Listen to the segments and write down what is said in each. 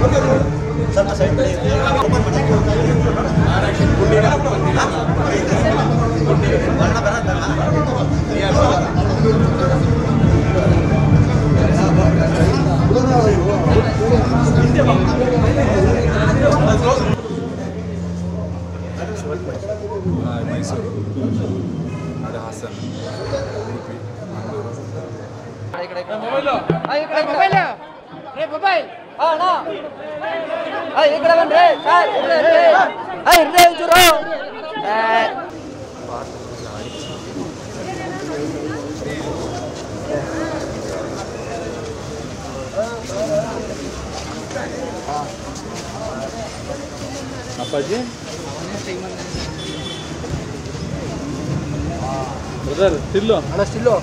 ಬಿಡ್ತಾರೆ ಸ್ವಲ್ಪ ಸೈಡ್ ಮೈಸೂರು ಅದು ಹಾಸನ ಉಡುಪಿ ಮಂಗಳೂರು ಮೊಬೈಲ್ ರೇ ಮೊಬೈಲ್ ಅಣ್ಣ. ಈ ಕಡೆ ಬನ್ರಿ ಸರ್ ಇರ್ರಿ ಒಂಚೂರು. ಅಪ್ಪಾಜಿ? ಬ್ರದರ್ ತಿಲ್ಲು. ಅಣ್ಣ ಸ್ಟಿಲ್ಲು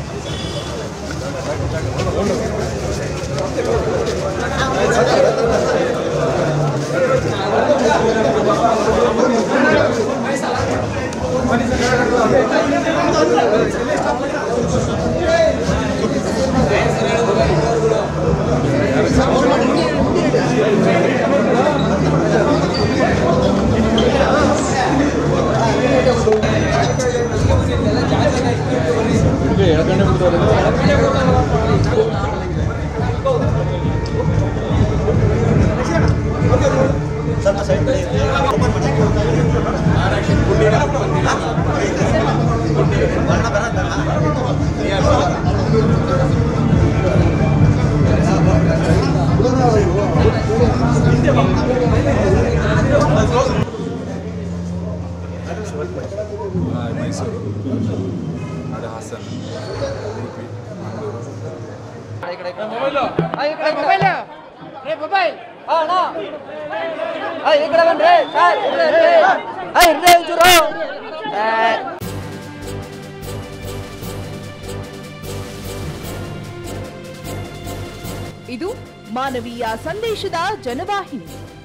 ಇಲ್ಲಿ ಮೈಸೂರು ಅದು ಹಾಸನ ಉಡುಪಿ ಮಂಗಳೂರು ಇದು ಮಾನವೀಯ ಸಂದೇಶದ ಜನವಾಹಿನಿ.